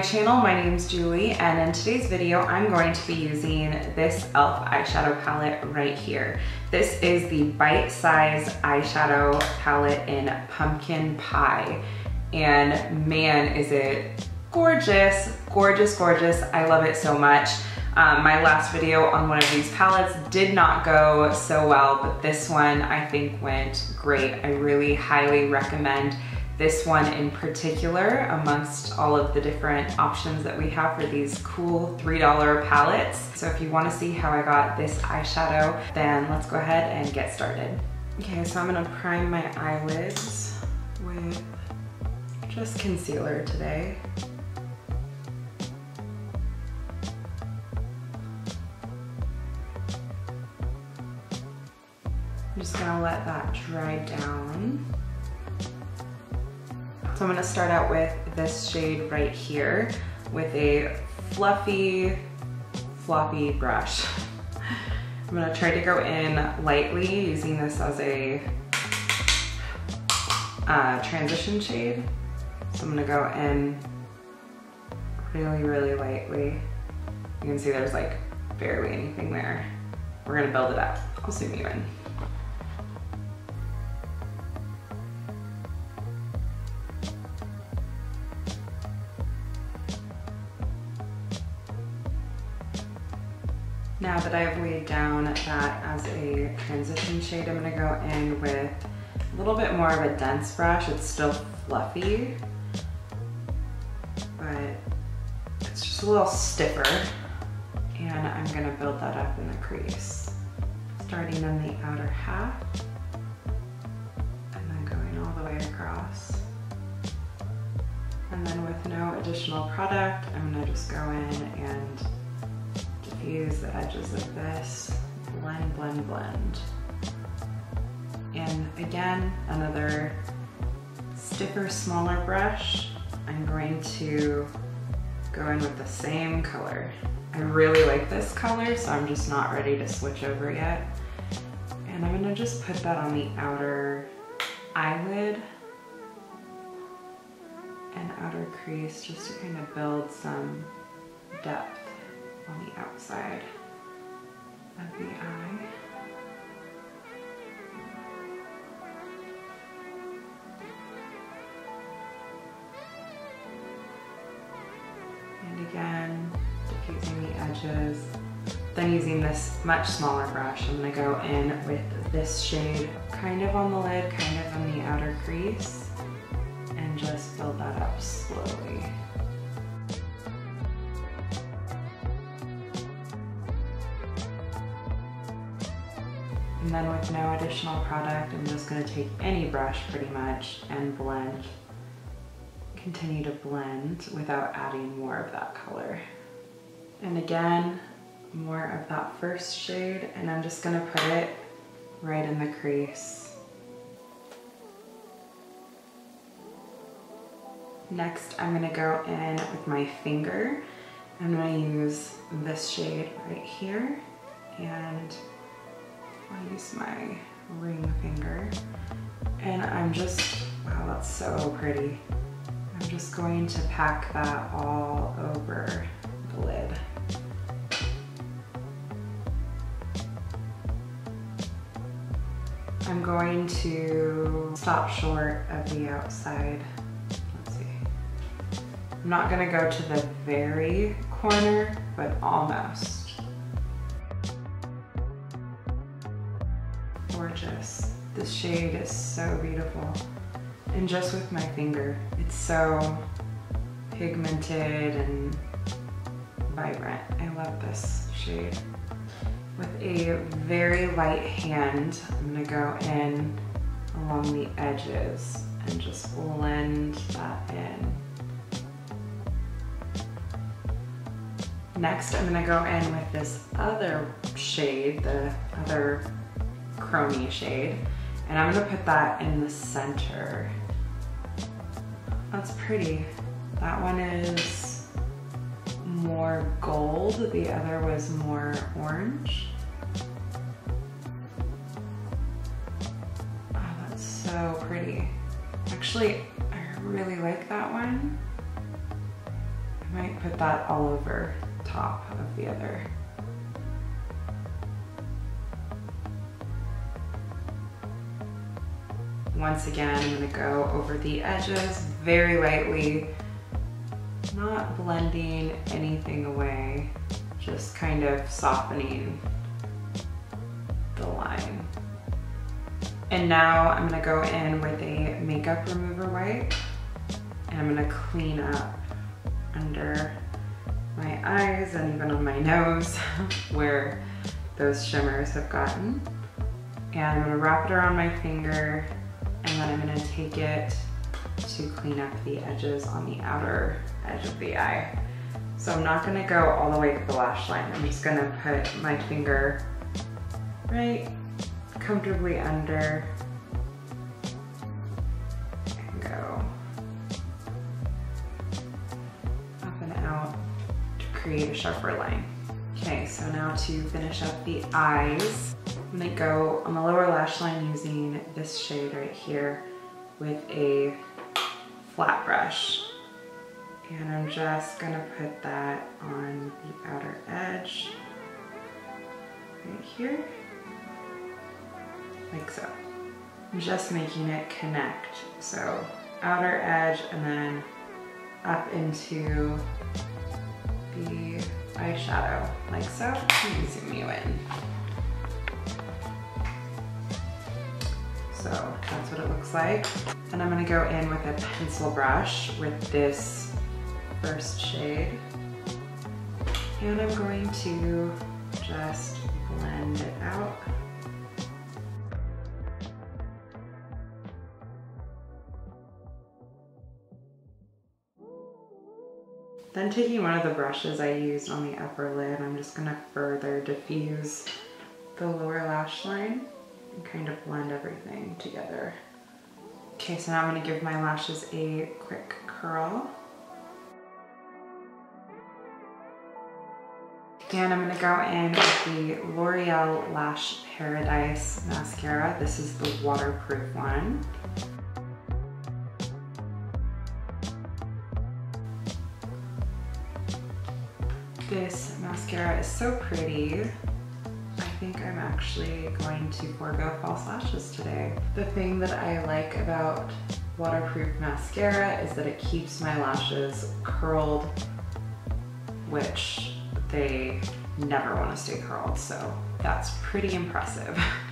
channel, my name is Julie and in today's video I'm going to be using this e.l.f. eyeshadow palette right here. This is the Bite Size eyeshadow palette in Pumpkin Pie and man is it gorgeous, gorgeous, gorgeous. I love it so much. Um, my last video on one of these palettes did not go so well, but this one I think went great. I really highly recommend this one in particular amongst all of the different options that we have for these cool $3 palettes. So if you wanna see how I got this eyeshadow, then let's go ahead and get started. Okay, so I'm gonna prime my eyelids with just concealer today. I'm just gonna let that dry down. So I'm gonna start out with this shade right here with a fluffy, floppy brush. I'm gonna try to go in lightly using this as a uh, transition shade. So I'm gonna go in really, really lightly. You can see there's like barely anything there. We're gonna build it up. I'll zoom you in. That I've laid down that as a transition shade, I'm gonna go in with a little bit more of a dense brush. It's still fluffy, but it's just a little stiffer. And I'm gonna build that up in the crease. Starting in the outer half, and then going all the way across. And then with no additional product, I'm gonna just go in and diffuse the edges of this, blend, blend, blend. And again, another stiffer, smaller brush. I'm going to go in with the same color. I really like this color, so I'm just not ready to switch over yet. And I'm gonna just put that on the outer eyelid and outer crease just to kind of build some depth on the outside of the eye. And again, diffusing the edges. Then using this much smaller brush, I'm gonna go in with this shade kind of on the lid, kind of on the outer crease, and just build that up slowly. And then with no additional product, I'm just gonna take any brush pretty much and blend, continue to blend without adding more of that color. And again, more of that first shade, and I'm just gonna put it right in the crease. Next, I'm gonna go in with my finger. I'm gonna use this shade right here and I'll use my ring finger. And I'm just, wow, that's so pretty. I'm just going to pack that all over the lid. I'm going to stop short of the outside. Let's see. I'm not gonna go to the very corner, but almost. Gorgeous. This shade is so beautiful. And just with my finger, it's so pigmented and vibrant. I love this shade. With a very light hand, I'm gonna go in along the edges and just blend that in. Next, I'm gonna go in with this other shade, the other chromey shade. And I'm gonna put that in the center. That's pretty. That one is more gold. The other was more orange. Oh, that's so pretty. Actually, I really like that one. I'm might put that all over top of the other. Once again, I'm gonna go over the edges very lightly, not blending anything away, just kind of softening the line. And now I'm gonna go in with a makeup remover wipe and I'm gonna clean up under my eyes and even on my nose where those shimmers have gotten. And I'm gonna wrap it around my finger and then I'm gonna take it to clean up the edges on the outer edge of the eye. So I'm not gonna go all the way to the lash line. I'm just gonna put my finger right comfortably under and go up and out to create a sharper line. Okay, so now to finish up the eyes, I'm gonna go on the lower lash line using this shade right here with a flat brush. And I'm just gonna put that on the outer edge right here, like so. I'm just making it connect. So outer edge and then up into the eyeshadow, like so. Zoom you in. So that's what it looks like. And I'm gonna go in with a pencil brush with this first shade. And I'm going to just blend it out. Then taking one of the brushes I used on the upper lid, I'm just gonna further diffuse the lower lash line and kind of blend everything together. Okay, so now I'm gonna give my lashes a quick curl. And I'm gonna go in with the L'Oreal Lash Paradise Mascara. This is the waterproof one. This mascara is so pretty. I think I'm actually going to forego false lashes today. The thing that I like about waterproof mascara is that it keeps my lashes curled, which they never want to stay curled, so that's pretty impressive.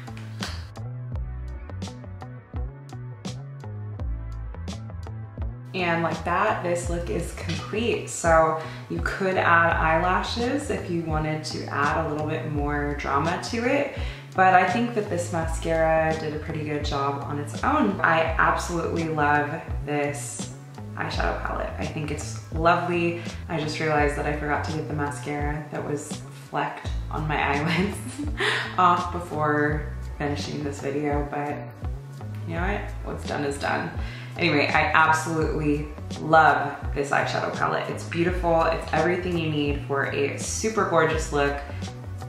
And like that, this look is complete. So you could add eyelashes if you wanted to add a little bit more drama to it. But I think that this mascara did a pretty good job on its own. I absolutely love this eyeshadow palette. I think it's lovely. I just realized that I forgot to get the mascara that was flecked on my eyelids off before finishing this video, but you know what? What's done is done. Anyway, I absolutely love this eyeshadow palette. It's beautiful. It's everything you need for a super gorgeous look.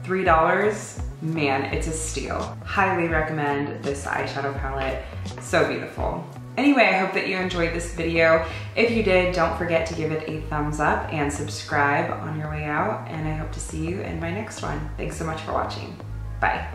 $3, man, it's a steal. Highly recommend this eyeshadow palette. So beautiful. Anyway, I hope that you enjoyed this video. If you did, don't forget to give it a thumbs up and subscribe on your way out. And I hope to see you in my next one. Thanks so much for watching. Bye.